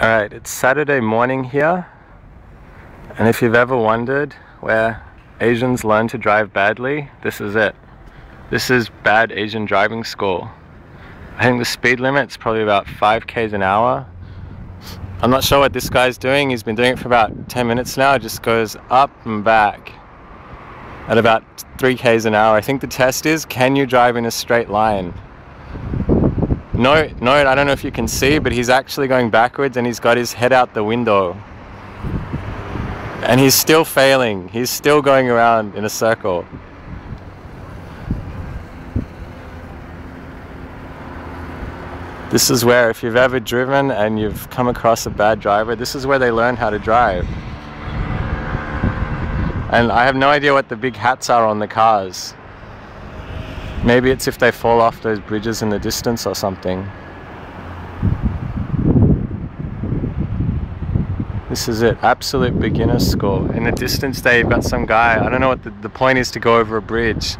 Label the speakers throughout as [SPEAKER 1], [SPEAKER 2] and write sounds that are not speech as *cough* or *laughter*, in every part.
[SPEAKER 1] Alright, it's Saturday morning here, and if you've ever wondered where Asians learn to drive badly, this is it. This is bad Asian driving school. I think the speed limit's probably about 5 k's an hour. I'm not sure what this guy's doing, he's been doing it for about 10 minutes now, it just goes up and back at about 3 k's an hour. I think the test is, can you drive in a straight line? Note, note, I don't know if you can see, but he's actually going backwards and he's got his head out the window. And he's still failing. He's still going around in a circle. This is where, if you've ever driven and you've come across a bad driver, this is where they learn how to drive. And I have no idea what the big hats are on the cars. Maybe it's if they fall off those bridges in the distance or something. This is it, absolute beginner score. In the distance there you've got some guy, I don't know what the, the point is to go over a bridge,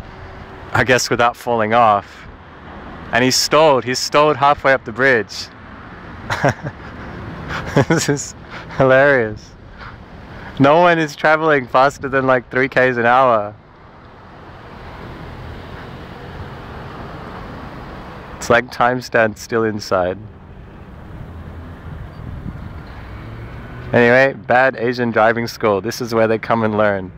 [SPEAKER 1] I guess without falling off. And he's stalled, he's stalled halfway up the bridge. *laughs* this is hilarious. No one is traveling faster than like 3 k's an hour. It's like time stands still inside. Anyway, bad Asian driving school. This is where they come and learn.